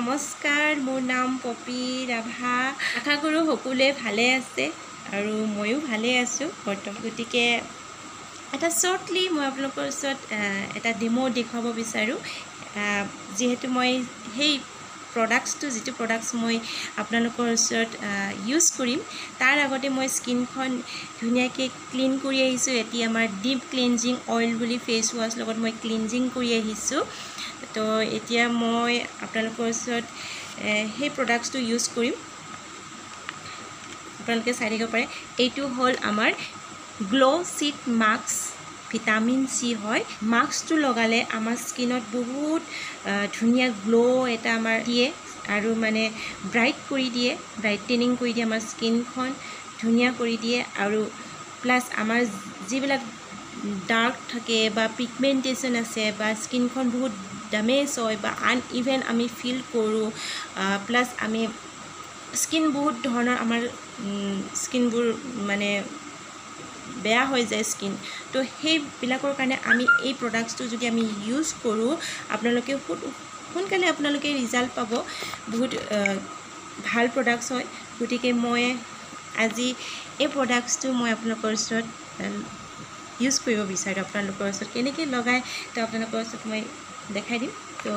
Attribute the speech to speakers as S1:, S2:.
S1: নমস্কাৰ মোৰ নাম পপী ৰাভা। আশা কৰোঁ সকলোৱে ভালে আছে আৰু ময়ো ভালে আছোঁ। বৰ্তমান গতিকে এটা শ্বৰ্টলি মই আপোনালোকৰ ওচৰত এটা ডেমো দেখুৱাব বিচাৰোঁ। যিহেতু মই সেই প্ৰডাক্টছটো যিটো প্ৰডাক্টছ মই আপোনালোকৰ ওচৰত ইউজ কৰিম তাৰ আগতে মই স্কিনখন ধুনীয়াকৈ ক্লিন কৰি আহিছোঁ। এতিয়া আমাৰ ডিপ ক্লিনজিং অইল বুলি ফেচ ৱাছ লগত মই ক্লিনজিং কৰি আহিছোঁ। তো এতিয়া মই আপোনালোকৰ ওচৰত সেই প্ৰডাক্টছটো ইউজ কৰিম। আপোনালোকে চাই থাকিব পাৰে। এইটো হ'ল আমাৰ glow' sheet mask vitamin C হয়। মাস্কটো লগালে আমাৰ স্কিনত বহুত ধুনীয়া গ্ল' এটা আমাৰ দিয়ে আৰু মানে ব্ৰাইট কৰি দিয়ে ব্ৰাইটেনিং কৰি দিয়ে আমাৰ স্কিনখন ধুনীয়া কৰি দিয়ে আৰু প্লাছ আমাৰ যিবিলাক ডাৰ্ক থাকে বা পিগমেণ্টেশ্যন আছে বা স্কিনখন বহুত ডেমেজ হয় বা আন ইভেন আমি ফিল কৰোঁ প্লাছ আমি স্কিন বহুত ধৰণৰ আমাৰ স্কিনবোৰ মানে বেয়া হৈ যায় স্কিন তো সেইবিলাকৰ কাৰণে আমি এই প্ৰডাক্টছটো যদি আমি ইউজ কৰোঁ আপোনালোকে সোন- সোনকালে আপোনালোকে ৰিজাল্ট পাব। বহুত ভাল প্ৰডাক্টছ হয়। গতিকে মই আজি এই প্ৰডাক্টছটো মই আপোনালোকৰ ওচৰত ইউজ কৰিব বিচাৰোঁ আপোনালোকৰ ওচৰত কেনেকৈ লগাই তো আপোনালোকৰ ওচৰত মই দেখাই দিম। তো